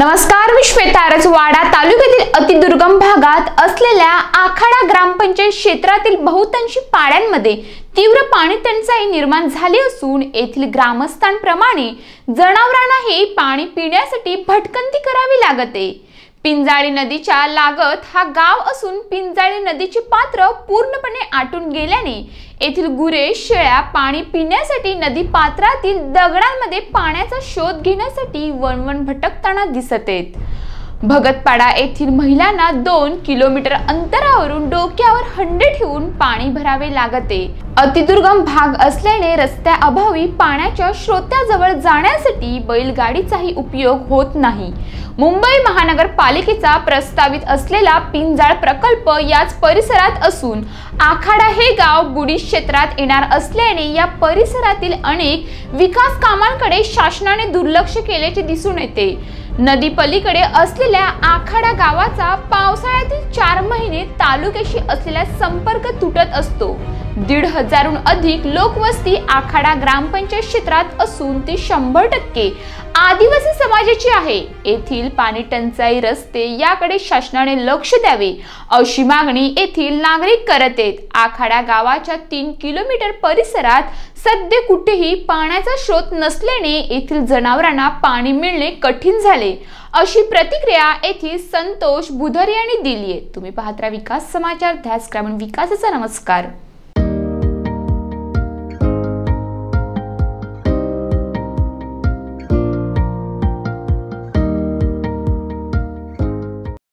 नमस्कार मी श्वेता वाडा तालुक्यातील अतिदुर्गम भागात असलेल्या आखाडा ग्रामपंचायत क्षेत्रातील बहुतांशी पाड्यांमध्ये तीव्र पाणी टंचाई निर्माण झाली असून येथील ग्रामस्थांप्रमाणे जनावरांनाही पाणी पिण्यासाठी भटकंती करावी लागते. पिंजाळी नदीच्या लागत हा गाव असून पिंजाळी नदीची पात्र पूर्णपणे आटून गेल्याने येथील गुरे शेळ्या पाणी पिण्यासाठी नदी पात्रातील दगडांमध्ये पाण्याचा शोध घेण्यासाठी वणवण भटकताना दिसत आहेत. भगतपाडा येथील महिलांना दोन किलोमीटर अंतरावरून डोक्यावर हंडे ठेवून पाणी भरावे लागते. अतिदुर्गम भाग असल्याने रस्त्याअभावी पाण्याच्या श्रोत्याजवळ जाण्यासाठी बैलगाडीचाही उपयोग होत नाही. मुंबई महानगरपालिकेचा प्रस्तावित असलेला पिंजाळ प्रकल्प याच परिसरात असून आखाडा हे गाव बुडी क्षेत्रात येणार असल्याने या परिसरातील अनेक विकास कामांकडे शासनाने दुर्लक्ष केल्याचे दिसून येते. नदी पलीकडे असलेल्या आखाडा गावाचा पावसाळ्यातील चार महिने तालुक्याशी असलेला संपर्क तुटत असतो. दीड हजारहून अधिक लोकवस्ती आखाडा ग्रामपंचायत क्षेत्रात असून ती शंभर टक्के आदिवासी समाजाची आहे. येथील पाणी टंचाई रस्ते याकडे शासनाने लक्ष द्यावे अशी मागणी येथील नागरिक करत आहेत. आखाडा गावाच्या तीन किलोमीटर परिसरात सध्या कुठेही पाण्याचा स्रोत नसल्याने येथील जनावरांना पाणी मिळणे कठीण झाले. अशी प्रतिक्रिया येथील संतोष बुधर यांनी दिली आहे. तुम्ही पाहत्रा विकास समाचार ध्यास ग्रामीण विकासाचा नमस्कार.